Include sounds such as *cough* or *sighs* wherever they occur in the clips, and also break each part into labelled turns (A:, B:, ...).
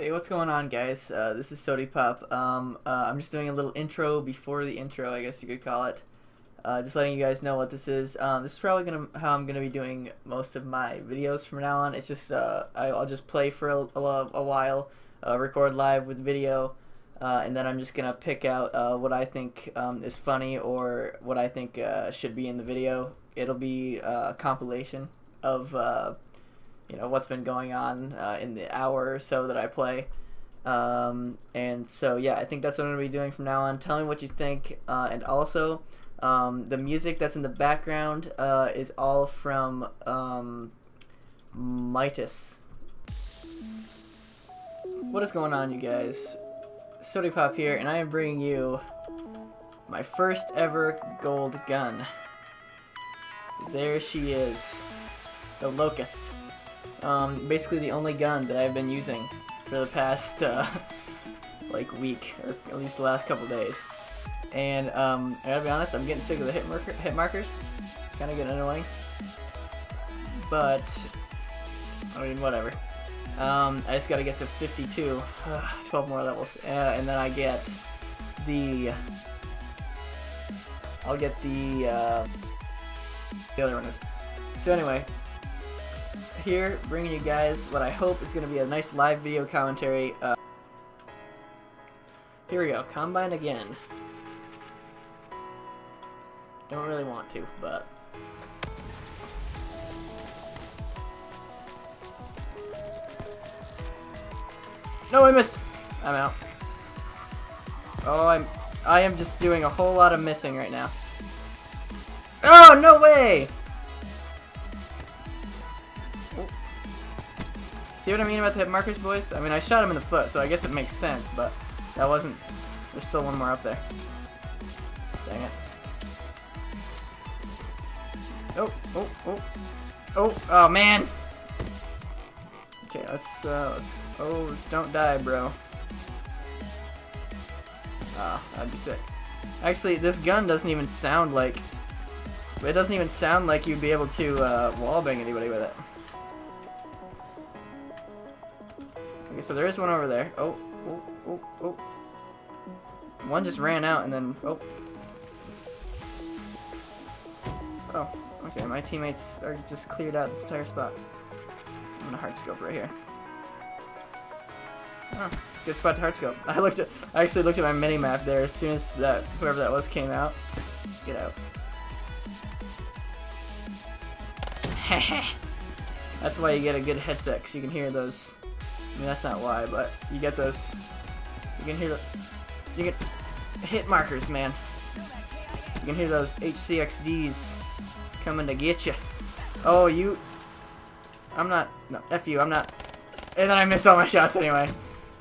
A: Hey, what's going on, guys? Uh, this is SodiPop. Um, uh, I'm just doing a little intro before the intro, I guess you could call it. Uh, just letting you guys know what this is. Um, this is probably gonna how I'm gonna be doing most of my videos from now on. It's just uh, I, will just play for a, a, a while, uh, record live with video, uh, and then I'm just gonna pick out what I think um, is funny or what I think should be in the video. It'll be a compilation of you know what's been going on in the hour or so that I play. Um, and so yeah, I think that's what I'm gonna be doing from now on. Tell me what you think, and also. Um, the music that's in the background uh, is all from um, Mitis. What is going on, you guys? SodiPop here, and I am bringing you my first ever gold gun. There she is, the Locus. Um, basically the only gun that I've been using for the past, uh, *laughs* like, week, or at least the last couple days. And um, I gotta be honest, I'm getting sick of the hit, hit markers. Kind of getting annoying. But, I mean, whatever. Um, I just gotta get to 52. *sighs* 12 more levels. Uh, and then I get the... I'll get the... Uh, the other one is. So anyway, here, bringing you guys what I hope is going to be a nice live video commentary. Uh, here we go, Combine again. Don't really want to, but... No, I missed! I'm out. Oh, I'm... I am just doing a whole lot of missing right now. Oh, no way! See what I mean about the hit markers, boys? I mean, I shot him in the foot, so I guess it makes sense, but that wasn't... There's still one more up there. Dang it. Oh, oh, oh. Oh, oh man. Okay, let's, uh, let's, oh, don't die, bro. Ah, that'd be sick. Actually, this gun doesn't even sound like, it doesn't even sound like you'd be able to, uh, wallbang anybody with it. Okay, so there is one over there. Oh, oh, oh, oh. One just ran out and then, oh. Oh. Okay, my teammates are just cleared out this entire spot. I'm gonna hard scope right here. Oh, good spot to hard scope. *laughs* I looked at I actually looked at my mini map there as soon as that whoever that was came out. Get out. *laughs* that's why you get a good headset, cause you can hear those. Mean, that's not why, but you get those. You can hear the. You get hit markers, man. You can hear those HCXDs coming to get you. Oh, you... I'm not... No, F you, I'm not... And then I missed all my shots anyway.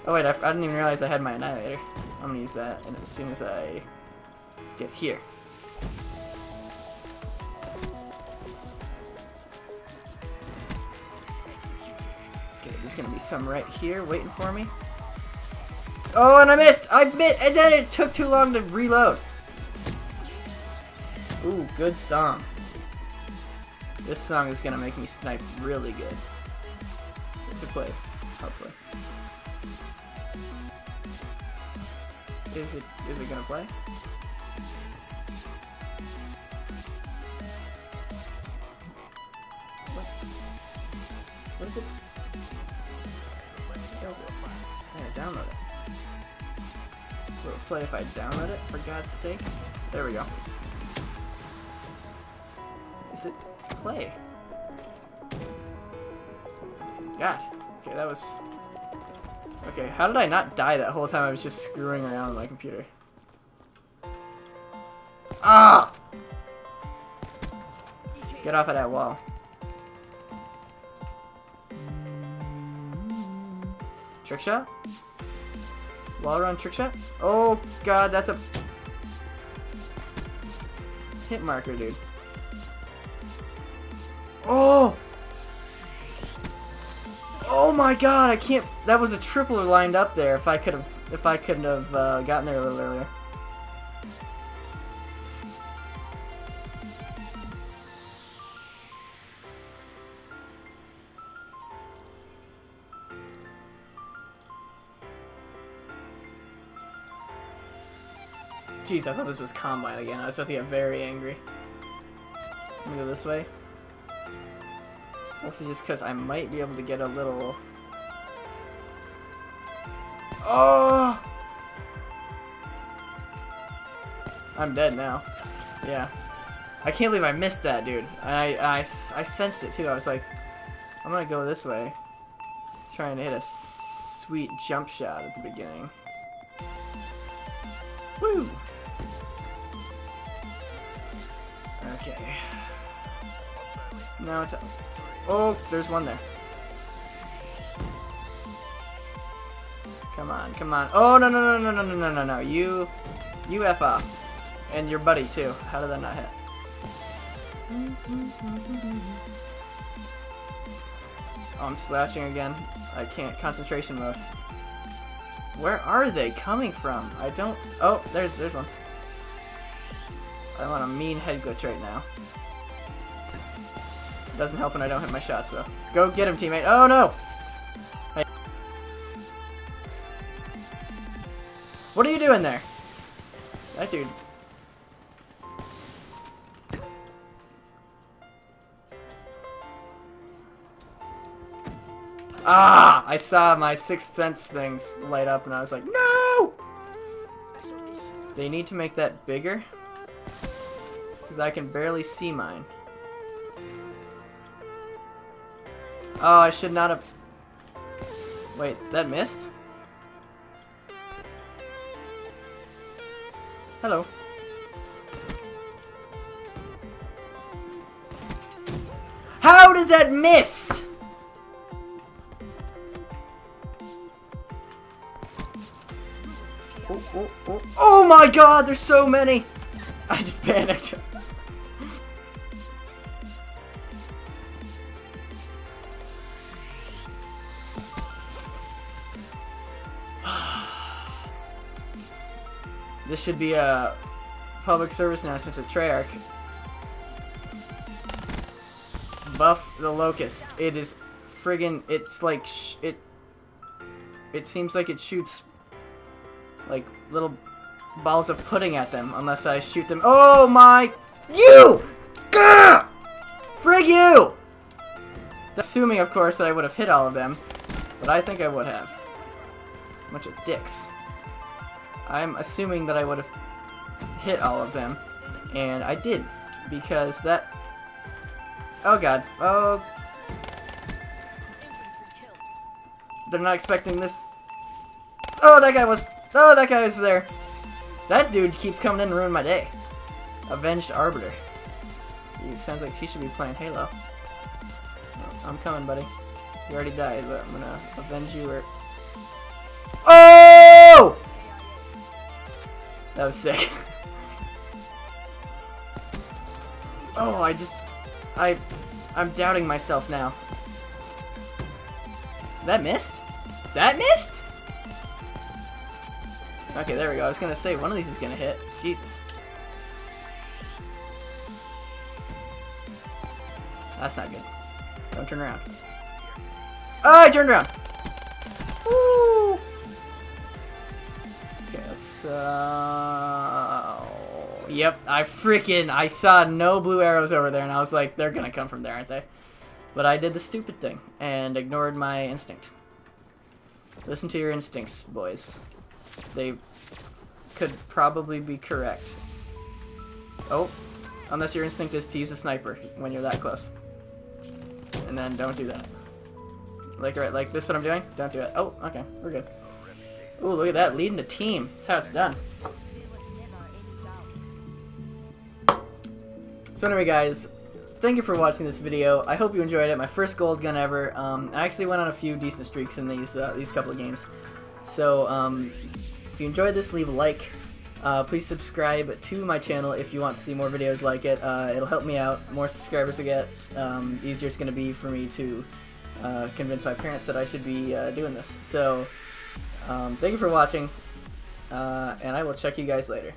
A: Oh wait, I, I didn't even realize I had my Annihilator. I'm gonna use that and as soon as I get here. Gonna be some right here waiting for me. Oh, and I missed! I missed! And then it took too long to reload. Ooh, good song. This song is gonna make me snipe really good. It plays, hopefully. Is it is it gonna play? What? What is it? Download it. Will it play if I download it, for God's sake? There we go. Is it play. God. Okay, that was... Okay, how did I not die that whole time I was just screwing around on my computer? Ah! Get off of that wall. Trick shot? Wall run trick shot? Oh god, that's a hit marker, dude. Oh! Oh my god, I can't... That was a tripler lined up there if I could have... If I couldn't have uh, gotten there a little earlier. Jeez, I thought this was Combine again. I was about to get very angry. Let me go this way. Also just because I might be able to get a little... Oh! I'm dead now. Yeah. I can't believe I missed that, dude. I, I, I sensed it, too. I was like, I'm gonna go this way. Trying to hit a sweet jump shot at the beginning. Woo! Okay. Now to... Oh, there's one there. Come on, come on. Oh, no, no, no, no, no, no, no, no, no. You... You F off. And your buddy, too. How did that not hit? Oh, I'm slashing again. I can't. Concentration mode. Where are they coming from? I don't... Oh, there's there's one. I want a mean head glitch right now. Doesn't help when I don't hit my shots, though. Go get him, teammate. Oh, no! Hey. What are you doing there? That dude... Ah! I saw my Sixth Sense things light up and I was like, no! They need to make that bigger. Because I can barely see mine. Oh, I should not have... Wait, that missed? Hello. How does that miss? Oh, oh, oh. oh my god, there's so many! I just panicked. *laughs* this should be a public service announcement to Treyarch. Buff the Locus. It is friggin', it's like, it, it seems like it shoots like little balls of pudding at them unless I shoot them. Oh my! You! Gah! Frig you! Assuming, of course, that I would have hit all of them, but I think I would have. Bunch of dicks. I'm assuming that I would have hit all of them, and I did, because that... Oh god. Oh... They're not expecting this. Oh, that guy was Oh, that guy was there. That dude keeps coming in and ruining my day. Avenged Arbiter. He sounds like she should be playing Halo. I'm coming, buddy. You already died, but I'm gonna avenge you or... That was sick. oh, I just... I... I'm doubting myself now. That missed? That missed? Okay, there we go. I was gonna say, one of these is gonna hit. Jesus. That's not good. Don't turn around. Oh, I turned around! Yep, I freaking... I saw no blue arrows over there, and I was like, they're gonna come from there, aren't they? But I did the stupid thing, and ignored my instinct. Listen to your instincts, boys. They could probably be correct. Oh, unless your instinct is to use a sniper when you're that close. And then don't do that. Like right, like this what I'm doing? Don't do it. Oh, okay, we're good. Oh, look at that, leading the team. That's how it's done. So anyway, guys, thank you for watching this video. I hope you enjoyed it. My first gold gun ever. Um, I actually went on a few decent streaks in these uh, these couple of games. So um, if you enjoyed this, leave a like. Uh, please subscribe to my channel if you want to see more videos like it. Uh, it'll help me out. More subscribers I get, um, easier it's going to be for me to uh, convince my parents that I should be uh, doing this. So, um, thank you for watching, uh, and I will check you guys later.